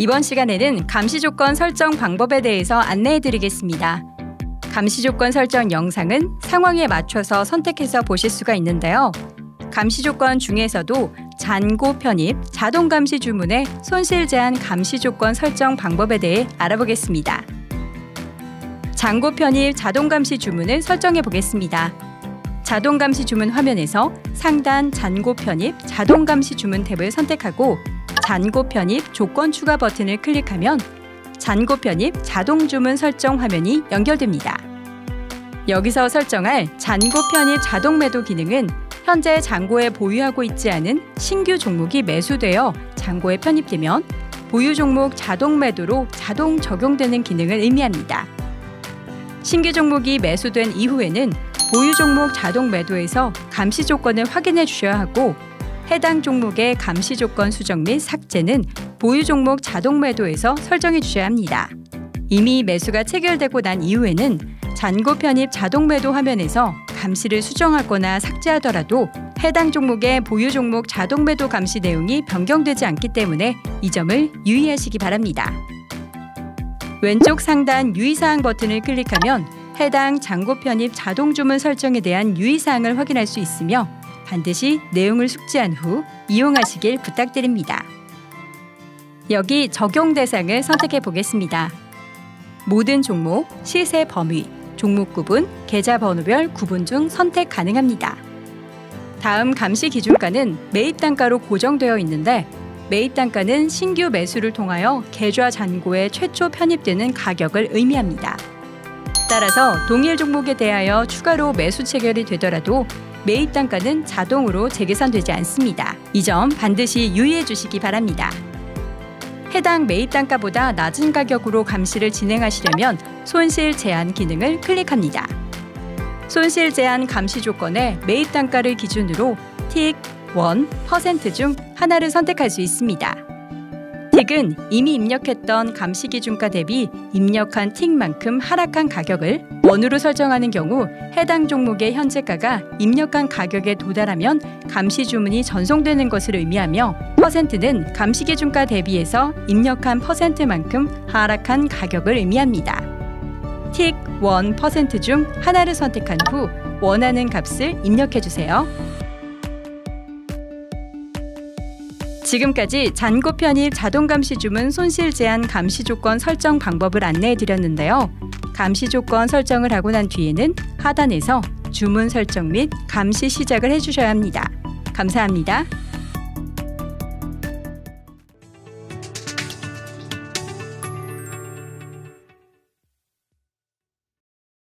이번 시간에는 감시 조건 설정 방법에 대해서 안내해 드리겠습니다. 감시 조건 설정 영상은 상황에 맞춰서 선택해서 보실 수가 있는데요. 감시 조건 중에서도 잔고 편입, 자동 감시 주문의 손실 제한 감시 조건 설정 방법에 대해 알아보겠습니다. 잔고 편입 자동 감시 주문을 설정해 보겠습니다. 자동 감시 주문 화면에서 상단 잔고 편입 자동 감시 주문 탭을 선택하고 잔고 편입 조건 추가 버튼을 클릭하면 잔고 편입 자동 주문 설정 화면이 연결됩니다. 여기서 설정할 잔고 편입 자동 매도 기능은 현재 잔고에 보유하고 있지 않은 신규 종목이 매수되어 잔고에 편입되면 보유 종목 자동 매도로 자동 적용되는 기능을 의미합니다. 신규 종목이 매수된 이후에는 보유 종목 자동 매도에서 감시 조건을 확인해 주셔야 하고 해당 종목의 감시 조건 수정 및 삭제는 보유 종목 자동 매도에서 설정해 주셔야 합니다. 이미 매수가 체결되고 난 이후에는 잔고 편입 자동 매도 화면에서 감시를 수정하거나 삭제하더라도 해당 종목의 보유 종목 자동 매도 감시 내용이 변경되지 않기 때문에 이 점을 유의하시기 바랍니다. 왼쪽 상단 유의사항 버튼을 클릭하면 해당 잔고 편입 자동 주문 설정에 대한 유의사항을 확인할 수 있으며 반드시 내용을 숙지한 후 이용하시길 부탁드립니다. 여기 적용 대상을 선택해 보겠습니다. 모든 종목, 시세 범위, 종목 구분, 계좌 번호별 구분 중 선택 가능합니다. 다음 감시 기준가는 매입 단가로 고정되어 있는데 매입 단가는 신규 매수를 통하여 계좌 잔고에 최초 편입되는 가격을 의미합니다. 따라서 동일 종목에 대하여 추가로 매수 체결이 되더라도 매입 단가는 자동으로 재계산되지 않습니다. 이 점 반드시 유의해 주시기 바랍니다. 해당 매입 단가보다 낮은 가격으로 감시를 진행하시려면 손실 제한 기능을 클릭합니다. 손실 제한 감시 조건에 매입 단가를 기준으로 틱, 원, 퍼센트 중 하나를 선택할 수 있습니다. 틱은 이미 입력했던 감시 기준가 대비 입력한 틱만큼 하락한 가격을 원으로 설정하는 경우 해당 종목의 현재가가 입력한 가격에 도달하면 감시 주문이 전송되는 것을 의미하며 퍼센트는 감시 기준가 대비해서 입력한 퍼센트만큼 하락한 가격을 의미합니다. 틱 1%중 하나를 선택한 후 원하는 값을 입력해 주세요. 지금까지 잔고 편입 자동 감시 주문 손실 제한 감시 조건 설정 방법을 안내해 드렸는데요. 감시 조건 설정을 하고 난 뒤에는 하단에서 주문 설정 및 감시 시작을 해 주셔야 합니다. 감사합니다.